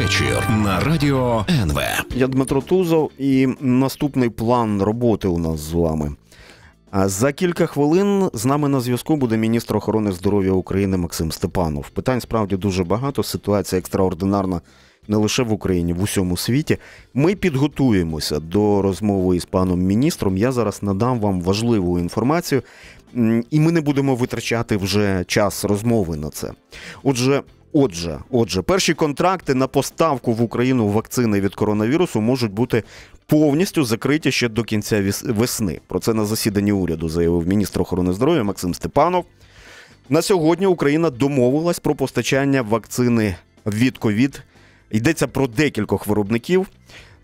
вечір на радіо НВ. Я Дмитро Тузов, і наступний план роботи у нас з вами. За кілька хвилин з нами на зв'язку буде міністр охорони здоров'я України Максим Степанов. Питань справді дуже багато. Ситуація екстраординарна не лише в Україні, в усьому світі. Ми підготуємося до розмови із паном міністром. Я зараз надам вам важливу інформацію, і ми не будемо витрачати вже час розмови на це. Отже. Отже, отже, перші контракти на поставку в Україну вакцини від коронавірусу можуть бути повністю закриті ще до кінця весни. Про це на засіданні уряду заявив міністр охорони здоров'я Максим Степанов. На сьогодні Україна домовилась про постачання вакцини від ковід. Йдеться про декількох виробників.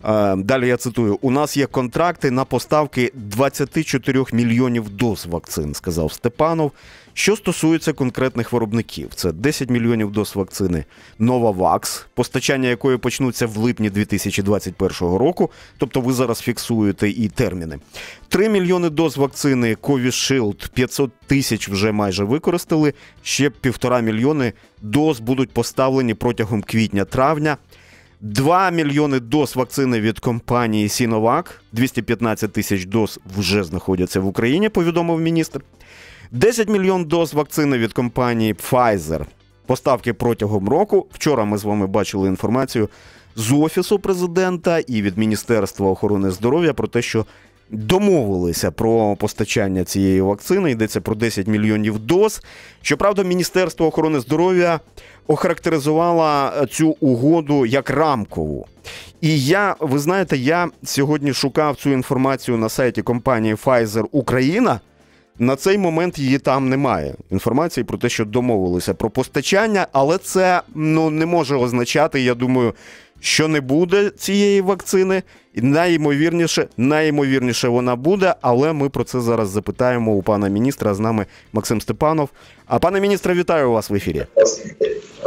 Е, Далі я цитую: у нас є контракти на поставки 24 мільйонів доз вакцин, сказав Степанов. Що стосується конкретних виробників, це 10 мільйонів доз вакцини Novavax, постачання якої почнуться в липні 2021 року. Тобто ви зараз фіксуєте і терміни. 3 мільйони доз вакцини Covishield, 500 тисяч вже майже використали. Ще півтора мільйони доз будуть поставлені протягом квітня-травня. 2 мільйони доз вакцини від компанії Sinovac, 215 тисяч доз вже знаходяться в Україні, повідомив міністр. 10 мільйон доз вакцини від компанії Pfizer. Поставки протягом року. Вчора ми з вами бачили інформацію з офісу президента і від Міністерства охорони здоров'я про те, що домовилися про постачання цієї вакцини. Йдеться про 10 мільйонів доз. Щоправда, Міністерство охорони здоров'я охарактеризувало цю угоду як рамкову. І я, ви знаєте, я сьогодні шукав цю інформацію на сайті компанії Pfizer Україна. На цей момент її там немає. Інформації про те, що домовилися про постачання, але це ну не може означати, я думаю, що не буде цієї вакцини. І найімовірніше, найімовірніше вона буде, але ми про це зараз запитаємо у пана міністра. З нами Максим Степанов. А пане міністре, вітаю вас в ефірі.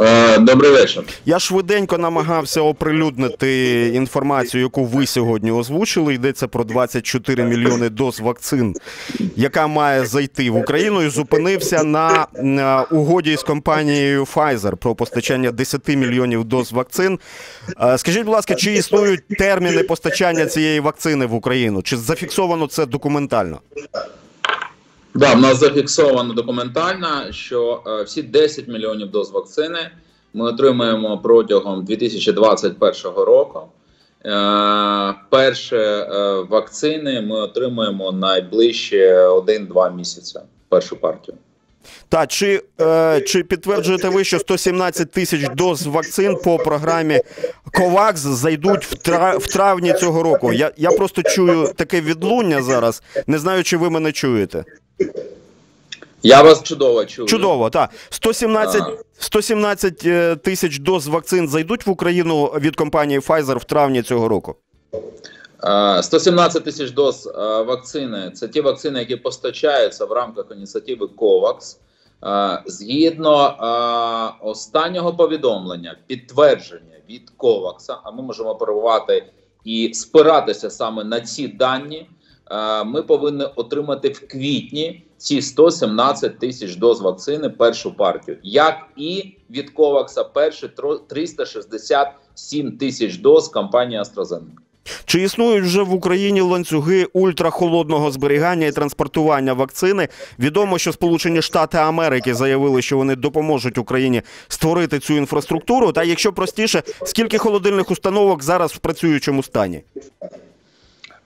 Е, Добрий вечір. Я швиденько намагався оприлюднити інформацію, яку ви сьогодні озвучили. Йдеться про 24 мільйони доз вакцин, яка має зайти в Україну, і зупинився на, на угоді з компанією Pfizer про постачання 10 мільйонів доз вакцин. Е, Скажіть, будь ласка, чи існують терміни постачання цієї вакцини в Україну? Чи зафіксовано це документально? Да, в нас зафіксовано документально, що е, всі 10 мільйонів доз вакцини ми отримаємо протягом 2021 року. Е, перші е, вакцини ми отримаємо найближче 1-2 місяці. Першу партію. Та чи, е, чи підтверджуєте ви, що 117 тисяч доз вакцин по програмі COVAX зайдуть в, тра- в травні цього року? Я, я просто чую таке відлуння зараз. Не знаю, чи ви мене чуєте. Я вас чудово чую. Чудово, так. 117, 117 е, тисяч доз вакцин зайдуть в Україну від компанії Pfizer в травні цього року. Е, 117 тисяч доз е, вакцини це ті вакцини, які постачаються в рамках ініціативи COVAX. Е, Згідно е, останнього повідомлення, підтвердження від COVAX, а ми можемо перебувати і спиратися саме на ці дані. Е, Ми повинні отримати в квітні ці 117 тисяч доз вакцини першу партію, як і від COVAX перші тро- 367 тисяч доз компанії AstraZeneca. Чи існують вже в Україні ланцюги ультрахолодного зберігання і транспортування вакцини? Відомо, що Сполучені Штати Америки заявили, що вони допоможуть Україні створити цю інфраструктуру. Та якщо простіше, скільки холодильних установок зараз в працюючому стані?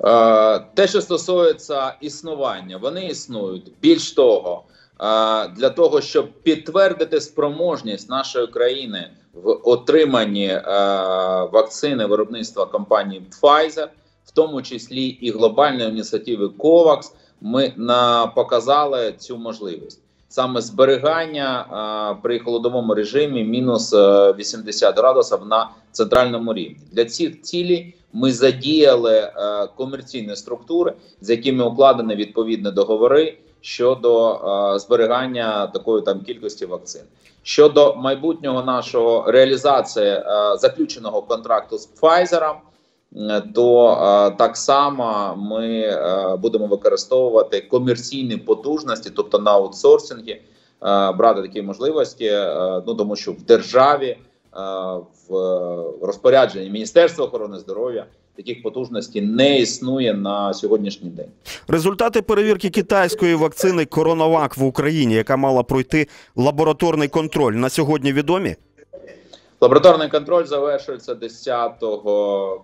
Е, Те, що стосується існування, вони існують. Більш того, е, для того, щоб підтвердити спроможність нашої країни в отриманні е, вакцини виробництва компанії Pfizer, в тому числі і глобальної ініціативи COVAX, ми показали цю можливість. Саме зберігання при холодовому режимі мінус е, 80 градусів на центральному рівні. Для цих цілей ми задіяли е, комерційні структури, з якими укладені відповідні договори щодо е, зберігання такої там кількості вакцин. Щодо майбутнього нашого реалізації е, заключеного контракту з Pfizer, то так само ми будемо використовувати комерційні потужності, тобто на аутсорсингі, брати такі можливості, ну тому що в державі. В розпорядженні Міністерства охорони здоров'я таких потужностей не існує на сьогоднішній день. Результати перевірки китайської вакцини Коронавак в Україні, яка мала пройти лабораторний контроль, на сьогодні відомі. Лабораторний контроль завершується 10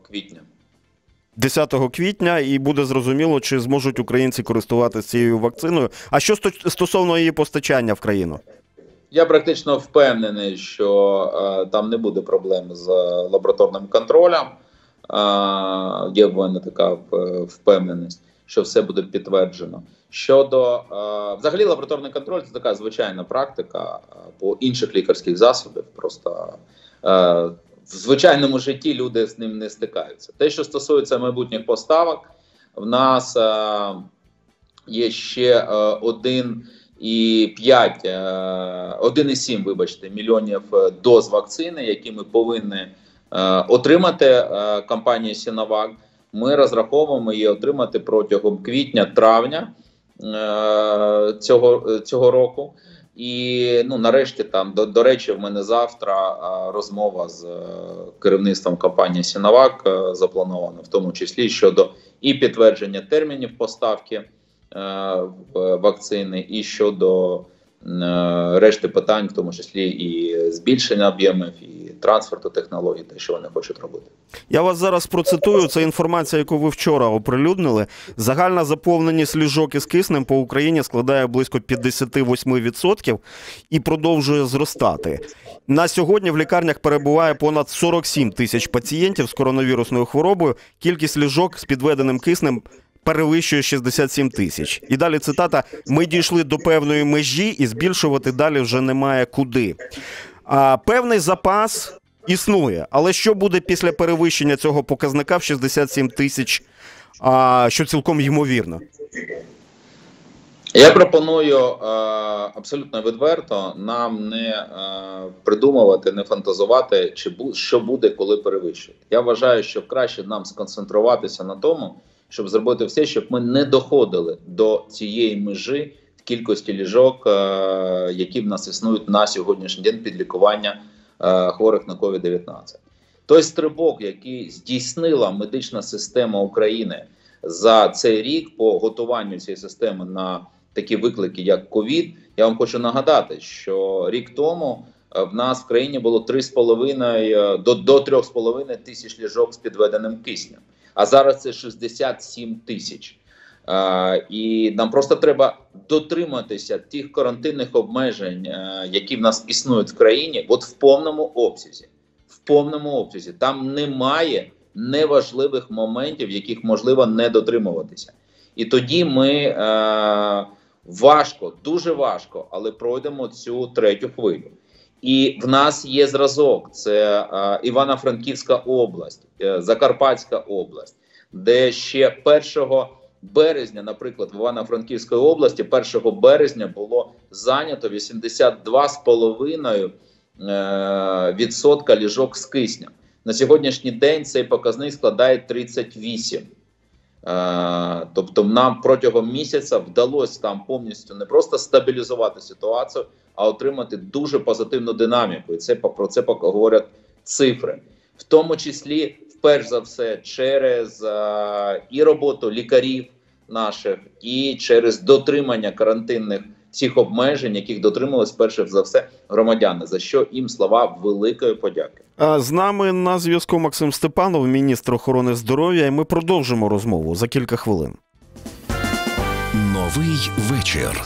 квітня. 10 квітня, і буде зрозуміло, чи зможуть українці користуватися цією вакциною. А що стосовно її постачання в країну? Я практично впевнений, що е, там не буде проблем з лабораторним контролем. Е, є в мене така впевненість, що все буде підтверджено. Щодо е, взагалі лабораторний контроль це така звичайна практика е, по інших лікарських засобів. Просто е, в звичайному житті люди з ним не стикаються. Те, що стосується майбутніх поставок, в нас е, є ще е, один. І 5, 1,7, вибачте, мільйонів доз вакцини, які ми повинні е, отримати е, компанії Сіновак. Ми розраховуємо її отримати протягом квітня-травня е, цього цього року. І ну нарешті там до, до речі, в мене завтра розмова з керівництвом компанії Сіновак запланована, в тому числі щодо і підтвердження термінів поставки вакцини, і щодо решти питань, в тому числі і збільшення об'ємів, і трансферту технологій, те, що вони хочуть робити. Я вас зараз процитую. Це інформація, яку ви вчора оприлюднили. Загальна заповненість ліжок із киснем по Україні складає близько 58% і продовжує зростати. На сьогодні в лікарнях перебуває понад 47 тисяч пацієнтів з коронавірусною хворобою. Кількість ліжок з підведеним киснем. Перевищує 67 тисяч, і далі цитата: ми дійшли до певної межі, і збільшувати далі вже немає куди. А, Певний запас існує, але що буде після перевищення цього показника в 67 тисяч, а, що цілком ймовірно? Я пропоную е, абсолютно відверто нам не е, придумувати, не фантазувати, чи бу, що буде, коли перевищує. Я вважаю, що краще нам сконцентруватися на тому, щоб зробити все, щоб ми не доходили до цієї межі кількості ліжок, е, які в нас існують на сьогоднішній день під лікування е, хворих на COVID-19. Той стрибок, який здійснила медична система України за цей рік по готуванню цієї системи на такі виклики, як ковід, я вам хочу нагадати, що рік тому е, в нас в країні було 3,5 до, до 3,5 тисяч ліжок з підведеним киснем, а зараз це 67 тисяч. І нам просто треба дотриматися тих карантинних обмежень, uh, які в нас існують в країні, от в повному обсязі. В повному обсязі там немає неважливих моментів, яких можливо не дотримуватися. І тоді ми uh, важко, дуже важко, але пройдемо цю третю хвилю. І в нас є зразок: це Івано-Франківська область, е, Закарпатська область, де ще першого березня, наприклад, в Івано-Франківської області, 1 березня було зайнято 82,5% е, відсотка ліжок з киснем. На сьогоднішній день цей показник складає 38. Е, тобто, нам протягом місяця вдалося там повністю не просто стабілізувати ситуацію, а отримати дуже позитивну динаміку. І це про це говорять цифри, в тому числі перш за все через е, і роботу лікарів наших, і через дотримання карантинних цих обмежень, яких дотримувались перше за все громадяни, за що їм слова великої подяки. З нами на зв'язку Максим Степанов, міністр охорони здоров'я. і Ми продовжимо розмову за кілька хвилин. Новий вечір.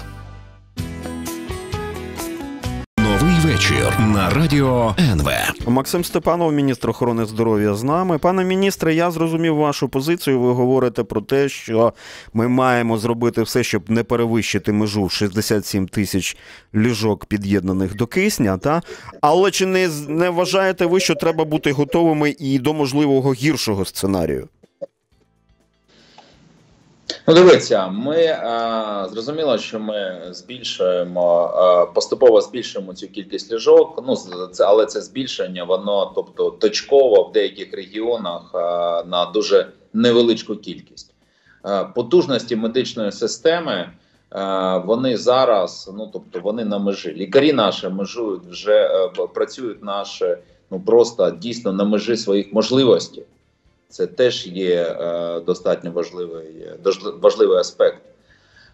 Вечір на радіо НВ. Максим Степанов, міністр охорони здоров'я, з нами. Пане міністре, я зрозумів вашу позицію. Ви говорите про те, що ми маємо зробити все, щоб не перевищити межу 67 тисяч ліжок під'єднаних до кисня. Та але чи не, не вважаєте ви, що треба бути готовими і до можливого гіршого сценарію? Ну, дивіться, ми е, зрозуміло, що ми збільшуємо е, поступово збільшуємо цю кількість ліжок. Ну це але це збільшення, воно тобто точково в деяких регіонах е, на дуже невеличку кількість е, потужності медичної системи. Е, вони зараз, ну тобто, вони на межі. Лікарі наші межують вже е, працюють наші ну просто дійсно на межі своїх можливостей. Це теж є е, достатньо важливий важливий аспект.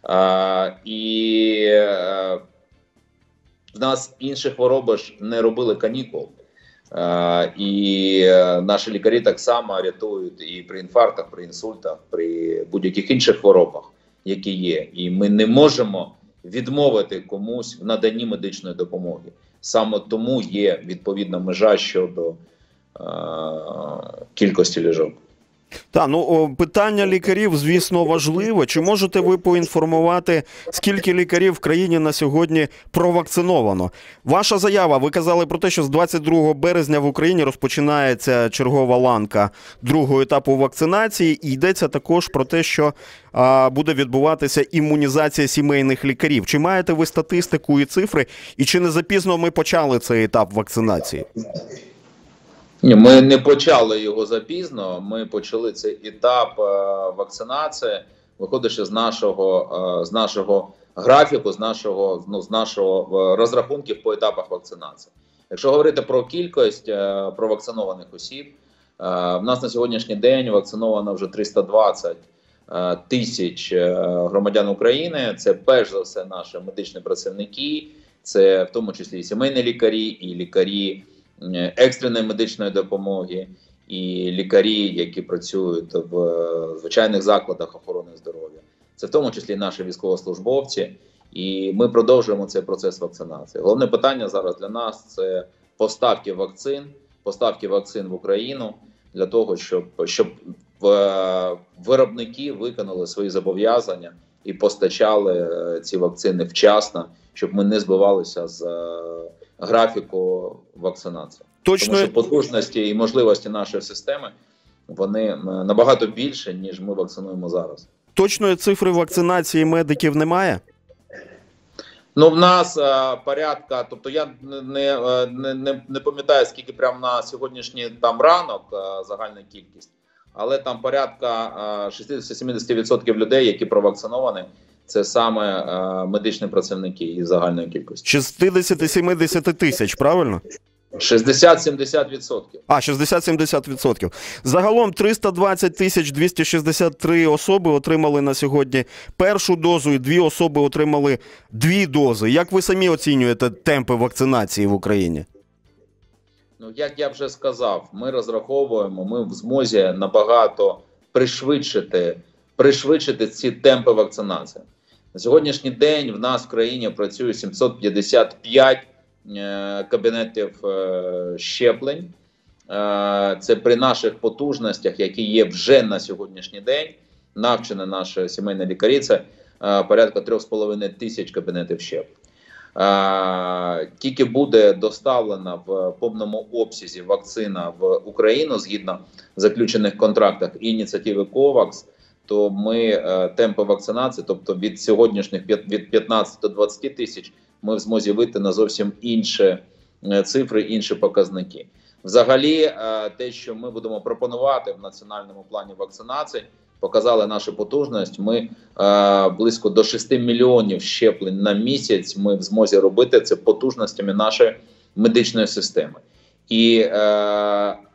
Е, і е, в нас інші хвороби ж не робили канікул. Е, і е, наші лікарі так само рятують і при інфарктах, при інсультах, при будь-яких інших хворобах, які є. І ми не можемо відмовити комусь в наданні медичної допомоги. Саме тому є відповідна межа щодо е, кількості ліжок. Та ну питання лікарів, звісно, важливо. Чи можете ви поінформувати, скільки лікарів в країні на сьогодні провакциновано? Ваша заява. Ви казали про те, що з 22 березня в Україні розпочинається чергова ланка другого етапу вакцинації, і йдеться також про те, що а, буде відбуватися імунізація сімейних лікарів. Чи маєте ви статистику і цифри? І чи не запізно ми почали цей етап вакцинації? Ми не почали його запізно. Ми почали цей етап е, вакцинації, виходячи з нашого е, з нашого графіку, з нашого ну з нашого е, розрахунків по етапах вакцинації. Якщо говорити про кількість провакцинованих осіб, в нас на сьогоднішній день вакциновано вже 320 тисяч громадян України. Це перш за все наші медичні працівники, це в тому числі і сімейні лікарі, і лікарі. Е, екстреної медичної допомоги і лікарі, які працюють в е, звичайних закладах охорони здоров'я, це в тому числі наші військовослужбовці, і ми продовжуємо цей процес вакцинації. Головне питання зараз для нас це поставки вакцин, поставки вакцин в Україну для того, щоб щоб е, виробники виконали свої зобов'язання і постачали ці вакцини вчасно, щоб ми не збивалися з графіку вакцинації. Точно Тому що потужності і можливості нашої системи вони е, набагато більше ніж ми вакцинуємо зараз. Точної цифри вакцинації медиків немає. Ну, в нас а, е, порядка, тобто я не е, не, не, не пам'ятаю, скільки прямо на сьогоднішній там ранок а, загальна кількість, але там порядка 60-70% людей, які провакциновані, це саме е, медичні працівники із загальної кількості. 60-70 тисяч, правильно? 60-70%. А, 60-70%. Загалом 320 тисяч 263 особи отримали на сьогодні першу дозу, і дві особи отримали дві дози. Як ви самі оцінюєте темпи вакцинації в Україні? Ну, як я вже сказав, ми розраховуємо, ми в змозі набагато пришвидшити, пришвидшити ці темпи вакцинації. На сьогоднішній день в нас в країні працює 755 е, кабінетів е, щеплень. Е, це при наших потужностях, які є вже на сьогоднішній день. Навчені наші сімейні лікарі. Це порядка 3,5 тисяч кабінетів щеплень. Тільки буде доставлена в повному обсязі вакцина в Україну згідно заключених контрактах ініціативи COVAX, то ми е, темпи вакцинації, тобто від сьогоднішніх від 15 до 20 тисяч, ми в змозі вийти на зовсім інші е, цифри, інші показники. Взагалі, е, те, що ми будемо пропонувати в національному плані вакцинації, показали нашу потужність. Ми близько до 6 мільйонів щеплень на місяць. Ми в змозі робити це потужностями нашої медичної системи і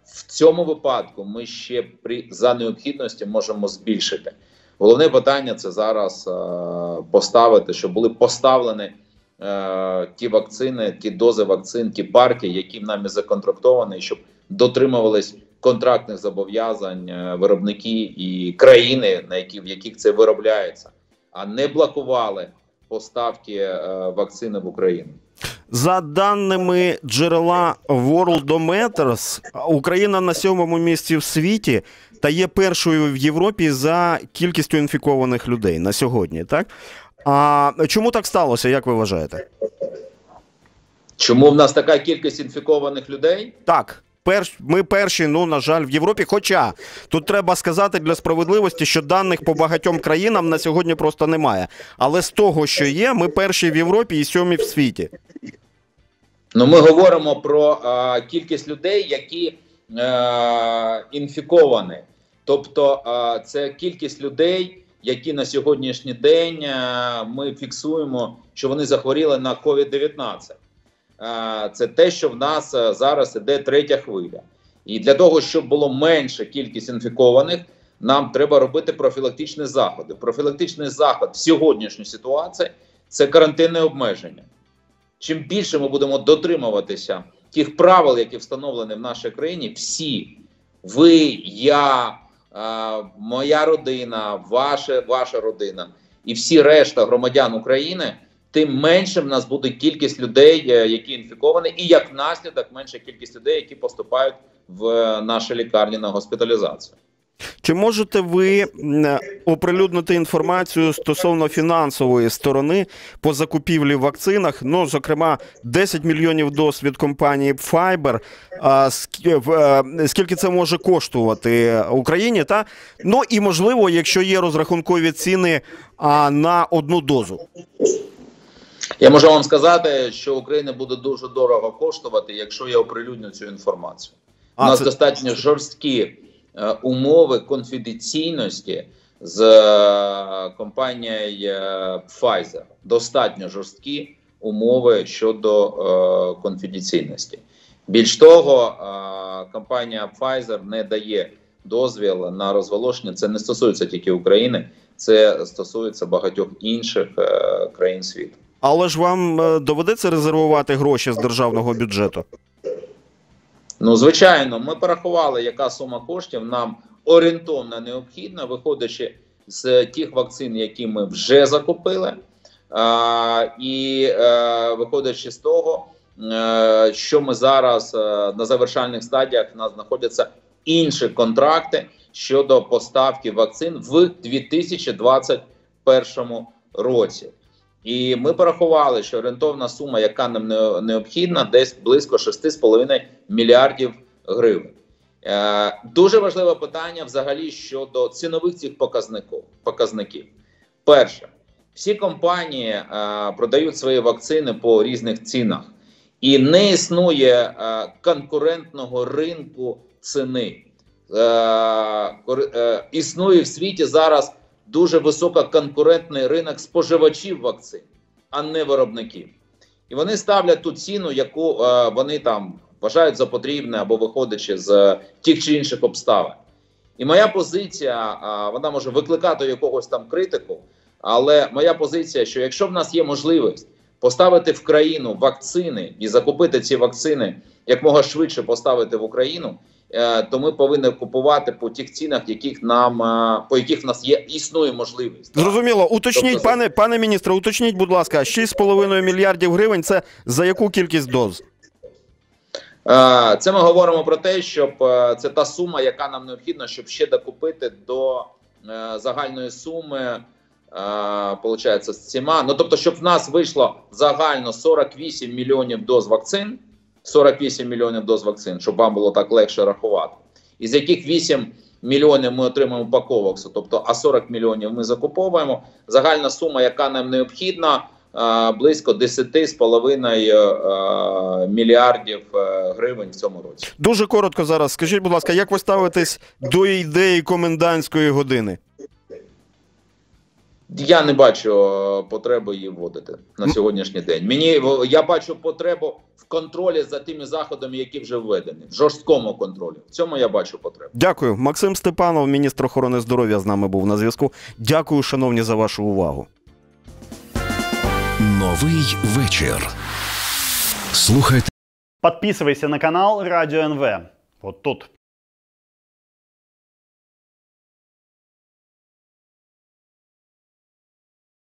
в цьому випадку ми ще при за необхідності можемо збільшити. Головне питання це зараз е, поставити, щоб були поставлені е, ті вакцини, ті дози вакцин, ті партії, які нами законтрактовані, щоб дотримувались контрактних зобов'язань е, виробники і країни, на які в яких це виробляється, а не блокували поставки е, вакцини в Україну. За даними джерела Worldometers, Україна на сьомому місці в світі та є першою в Європі за кількістю інфікованих людей на сьогодні. Так а чому так сталося? Як ви вважаєте? Чому в нас така кількість інфікованих людей? Так. Перш ми перші, ну на жаль, в Європі. Хоча тут треба сказати для справедливості, що даних по багатьом країнам на сьогодні просто немає. Але з того, що є, ми перші в Європі і сьомі в світі. Ну, ми говоримо про а, кількість людей, які а, інфіковані. Тобто, а, це кількість людей, які на сьогоднішній день а, ми фіксуємо, що вони захворіли на COVID-19. це те, що в нас зараз іде третя хвиля. І для того, щоб було менше кількість інфікованих, нам треба робити профілактичні заходи. Профілактичний заход в сьогоднішній ситуації це карантинне обмеження. Чим більше ми будемо дотримуватися тих правил, які встановлені в нашій країні, всі ви, я, моя родина, ваша, ваша родина і всі решта громадян України. Тим менше в нас буде кількість людей, е, які інфіковані, і як наслідок менша кількість людей, які поступають в наші лікарні на госпіталізацію. Чи можете ви оприлюднити інформацію стосовно фінансової сторони по закупівлі вакцинах? Ну, зокрема, 10 мільйонів доз від компанії Pfizer. А е, скільки це може коштувати Україні? Та ну і можливо, якщо є розрахункові ціни на одну дозу. Я можу вам сказати, що Україна буде дуже дорого коштувати, якщо я оприлюдню цю інформацію. У нас це... достатньо жорсткі е, умови конфіденційності з е, компанією е, Pfizer. Достатньо жорсткі умови щодо е, конфіденційності. Більш того, е, компанія Pfizer не дає дозвіл на розголошення. Це не стосується тільки України, це стосується багатьох інших е, країн світу. Але ж вам е, доведеться резервувати гроші з державного бюджету. Ну, звичайно, ми порахували, яка сума коштів нам орієнтовно необхідна, виходячи з тих вакцин, які ми вже закупили, і е, виходячи з того, е, що ми зараз а, на завершальних стадіях у нас знаходяться інші контракти щодо поставки вакцин в 2021 році. І ми порахували, що орієнтовна сума, яка нам необхідна, десь близько 6,5 мільярдів гривень. Е, дуже важливе питання взагалі щодо цінових цих показників. показників. Перше, всі компанії е, продають свої вакцини по різних цінах, і не існує е, конкурентного ринку ціни. Існує в світі зараз дуже висококонкурентний ринок споживачів вакцин, а не виробників. І вони ставлять ту ціну, яку е, вони там вважають за потрібне або виходячи з тих чи інших обставин. І моя позиція, е, вона може викликати якогось там критику, але моя позиція, що якщо в нас є можливість поставити в країну вакцини і закупити ці вакцини якмога швидше поставити в Україну. Е, то ми повинні купувати по тих цінах, яких нам е, по яких в нас є існує можливість. Зрозуміло, уточніть, тобто, пане пане міністре, уточніть, будь ласка, 6,5 мільярдів гривень. Це за яку кількість доз? Е, це ми говоримо про те, щоб це та сума, яка нам необхідна, щоб ще докупити до загальної суми. Получається з ціма. Ну тобто, щоб в нас вийшло загально 48 мільйонів доз вакцин. 48 мільйонів доз вакцин, щоб вам було так легше рахувати, із яких 8 мільйонів ми отримаємо по тобто а 40 мільйонів ми закуповуємо. Загальна сума, яка нам необхідна, близько 10,5 мільярдів е, гривень в цьому році. Дуже коротко зараз. Скажіть, будь ласка, як ви ставитесь до ідеї комендантської години? Я не бачу е, потреби її вводити на сьогоднішній день. Мені я бачу потребу в контролі за тими заходами, які вже введені, в жорсткому контролі. В цьому я бачу потребу. Дякую, Максим Степанов, міністр охорони здоров'я, з нами був на зв'язку. Дякую, шановні, за вашу увагу. Новий вечір. Слухайте. Подписывайся на канал Радіо НВ. От тут.